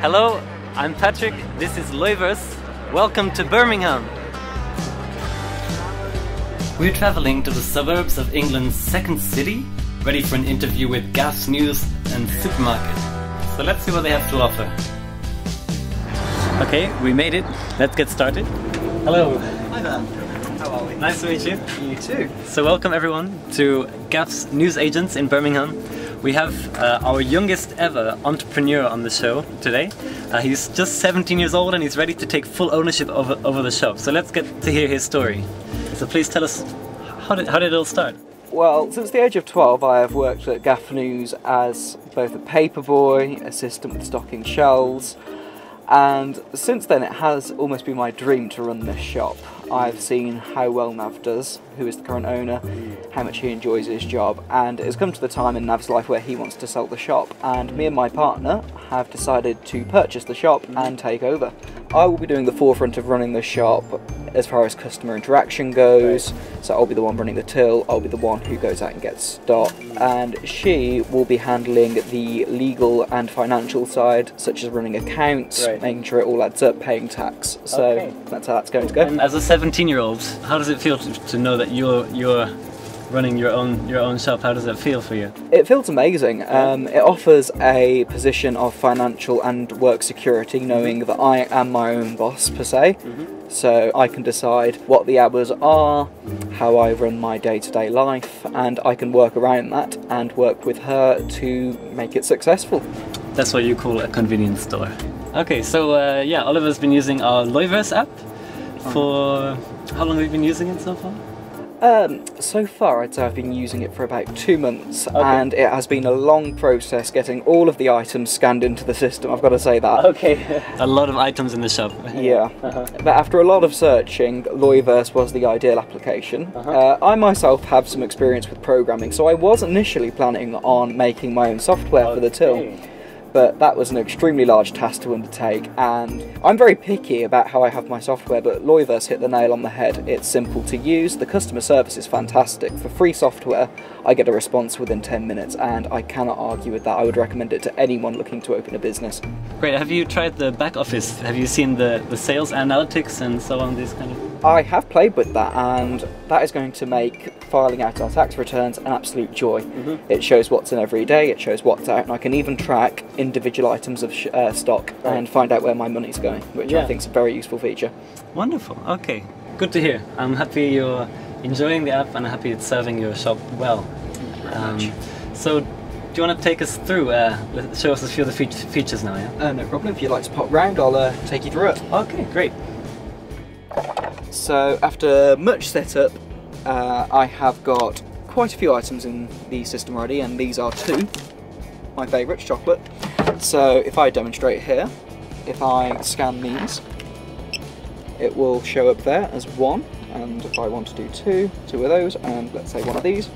Hello, I'm Patrick. This is Loyverse. Welcome to Birmingham. We're traveling to the suburbs of England's second city, ready for an interview with Gas News and Supermarket. So let's see what they have to offer. Okay, we made it. Let's get started. Hello. Hi there. How are we? Nice to meet you. You too. So welcome everyone to GAF's News Agents in Birmingham. We have uh, our youngest ever entrepreneur on the show today. Uh, he's just 17 years old and he's ready to take full ownership over, over the shop. So let's get to hear his story. So please tell us, how did, how did it all start? Well, since the age of 12, I have worked at Gaff News as both a paperboy, assistant with stocking shelves, and since then it has almost been my dream to run this shop. I've seen how well Nav does, who is the current owner, how much he enjoys his job, and it's come to the time in Nav's life where he wants to sell the shop, and me and my partner have decided to purchase the shop and take over. I will be doing the forefront of running the shop as far as customer interaction goes, so I'll be the one running the till, I'll be the one who goes out and gets stock, and she will be handling the legal and financial side, such as running accounts, Right. making sure it all adds up, paying tax. So Okay. that's how that's going to go. And as a 17 year old, how does it feel to, to know that you're, you're running your own, your own shop? How does that feel for you? It feels amazing. Um, it offers a position of financial and work security, knowing that I am my own boss per se. So I can decide what the hours are, how I run my day to day life, and I can work around that and work with her to make it successful. That's what you call a convenience store. Okay, so uh, yeah, Oliver's been using our Loyverse app for how long have you been using it so far? Um, so far, I'd say I've been using it for about two months, and it has been a long process getting all of the items scanned into the system. I've got to say that. Okay. a lot of items in the shop. Yeah, but after a lot of searching, Loyverse was the ideal application. uh I myself have some experience with programming, so I was initially planning on making my own software for the till, but that was an extremely large task to undertake, and I'm very picky about how I have my software, but Loyverse hit the nail on the head. It's simple to use, the customer service is fantastic. For free software, I get a response within 10 minutes, and I cannot argue with that. I would recommend it to anyone looking to open a business. Great. Have you tried the back office? Have you seen the, the sales analytics and so on? These kind of. I have played with that, and that is going to make filing out our tax returns an absolute joy. It shows what's in every day, it shows what's out, and I can even track individual items of sh- uh, stock and find out where my money's going, which I Yeah. think is a very useful feature. Wonderful. Okay. Good to hear. I'm happy you're enjoying the app and I'm happy it's serving your shop well. Um, so, do you want to take us through? Uh, show us a few of the feat- features now, yeah? Uh, no problem. If you'd like to pop round, I'll uh, take you through it. Okay, great. So, after much setup, uh, I have got quite a few items in the system already, and these are two. My favourites, chocolate. So, if I demonstrate here, if I scan these, it will show up there as one. And if I want to do two, two of those, and let's say one of these,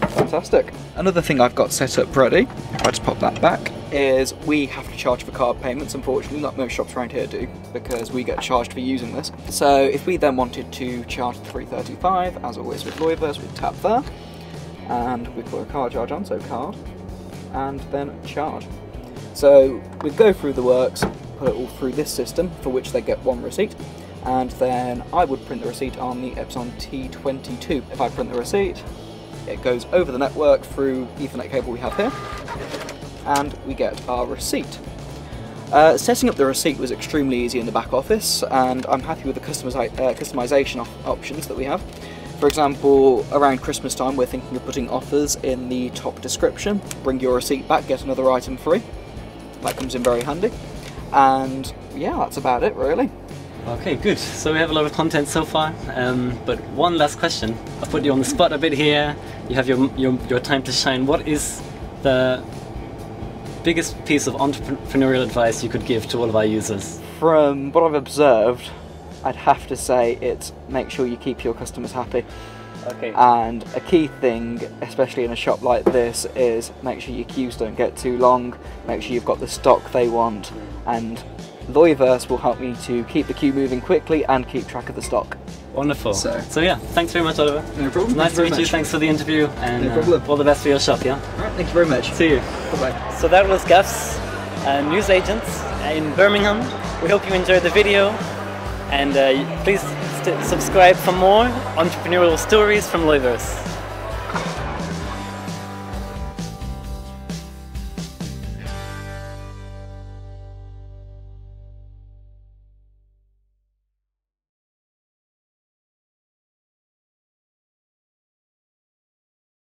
fantastic. Another thing I've got set up ready, if I just pop that back, is we have to charge for card payments, unfortunately, like most shops around here do, because we get charged for using this. So if we then wanted to charge the 335, as always with Loyverse, we tap there, and we put a card charge on, so card, and then charge. So we go through the works, put it all through this system, for which they get one receipt, and then I would print the receipt on the Epson T22. If I print the receipt, it goes over the network through Ethernet cable we have here, and we get our receipt. Uh, setting up the receipt was extremely easy in the back office, and I'm happy with the uh, customization op- options that we have. For example, around Christmas time, we're thinking of putting offers in the top description. Bring your receipt back, get another item free. That comes in very handy. And yeah, that's about it, really. Okay, good. So we have a lot of content so far, um, but one last question. I'll put you on the spot a bit here. You have your, your, your time to shine. What is the biggest piece of entrepreneurial advice you could give to all of our users? From what I've observed, I'd have to say it's make sure you keep your customers happy. Okay. And a key thing, especially in a shop like this, is make sure your queues don't get too long, make sure you've got the stock they want, and Loyverse will help me to keep the queue moving quickly and keep track of the stock. Wonderful. So- So, yeah, thanks very much, Oliver. No problem. Nice to meet you. Thanks for the interview, and No uh, all the best for your shop. Yeah. Alright, thank you very much. See you. Bye bye. So that was Gaf's uh, news agents in Birmingham. We hope you enjoyed the video and uh, please subscribe for more entrepreneurial stories from Loyverse.